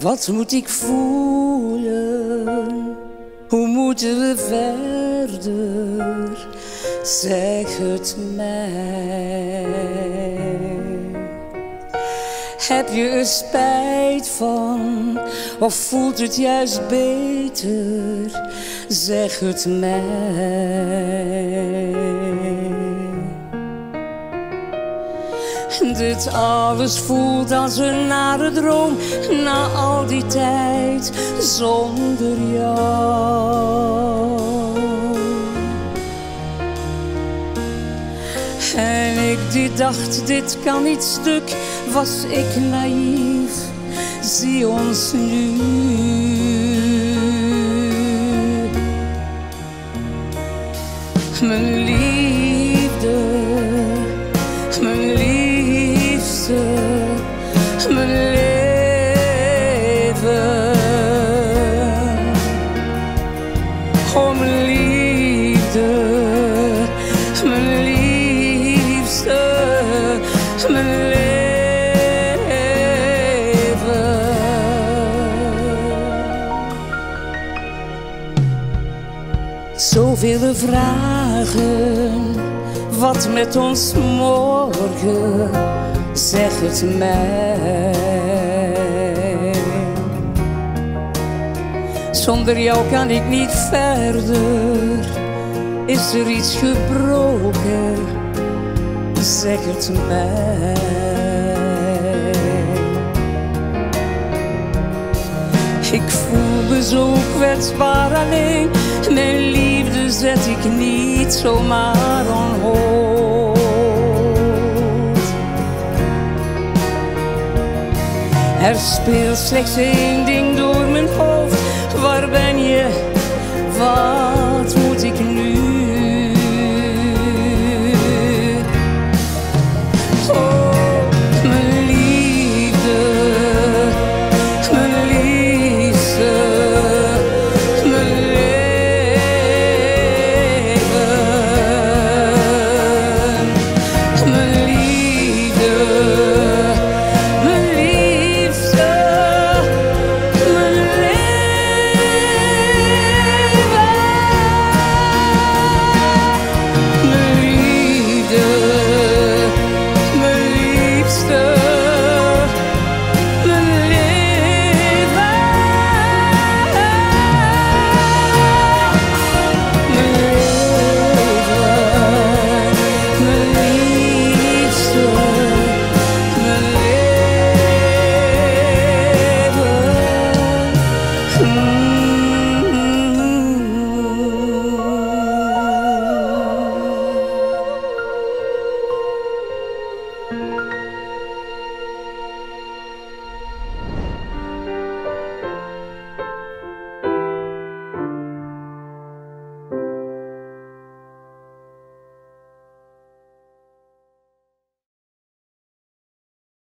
Wat moet ik voelen? Hoe moeten we verder? Zeg het mij. Heb je er spijt van? Of voelt het juist beter? Zeg het mij. Dit alles voelt als een nare droom na al die tijd zonder jou. En ik die dacht, dit kan niet stuk, was ik naïef, zie ons nu. Mijn liefde, Oh, mijn liefde, mijn liefste, mijn leven. Zoveel vragen, wat met ons morgen, zeg het mij. Zonder jou kan ik niet verder. Is er iets gebroken? Zeg het mij. Ik voel me zo kwetsbaar alleen. Mijn liefde zet ik niet zomaar on hold. Er speelt slechts één fall soon.